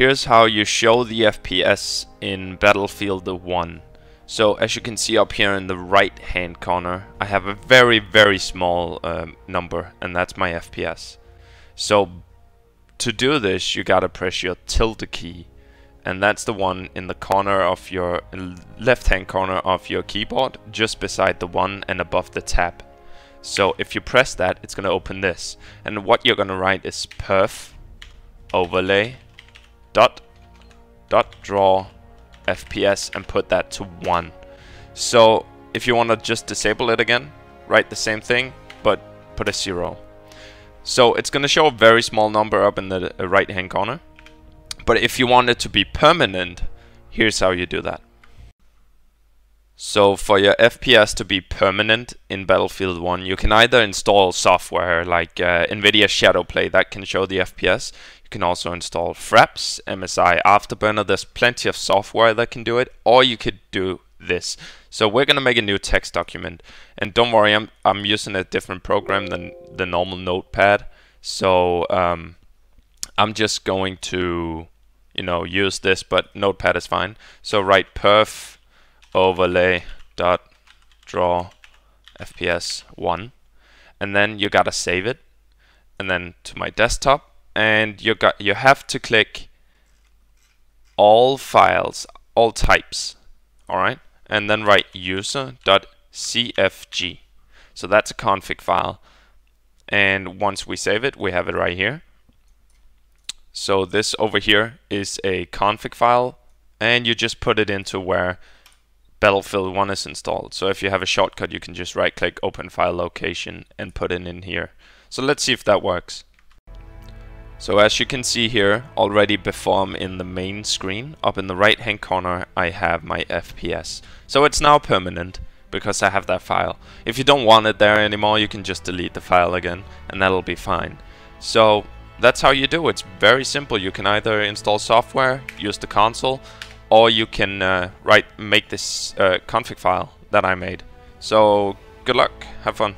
Here's how you show the FPS in Battlefield 1. So as you can see up here in the right hand corner, I have a very very small um, number and that's my FPS. So to do this you gotta press your tilde key and that's the one in the corner of your left hand corner of your keyboard just beside the one and above the tab. So if you press that it's gonna open this and what you're gonna write is perf overlay dot dot draw FPS and put that to 1. So if you want to just disable it again, write the same thing, but put a 0. So it's going to show a very small number up in the right hand corner. But if you want it to be permanent, here's how you do that. So for your FPS to be permanent in Battlefield 1, you can either install software like uh, NVIDIA Shadowplay that can show the FPS. You can also install Fraps, MSI Afterburner. There's plenty of software that can do it. Or you could do this. So we're going to make a new text document. And don't worry, I'm, I'm using a different program than the normal notepad. So um, I'm just going to, you know, use this, but notepad is fine. So write perf overlay dot draw fps 1 and then you gotta save it and then to my desktop and you got you have to click all files all types alright? And then write user.cfg so that's a config file. And once we save it we have it right here. So this over here is a config file and you just put it into where Battlefield 1 is installed. So if you have a shortcut, you can just right click open file location and put it in here. So let's see if that works. So as you can see here, already before I'm in the main screen, up in the right hand corner I have my FPS. So it's now permanent because I have that file. If you don't want it there anymore, you can just delete the file again and that'll be fine. So that's how you do it. It's very simple. You can either install software, use the console, or you can uh, write make this uh, config file that I made. So good luck, have fun.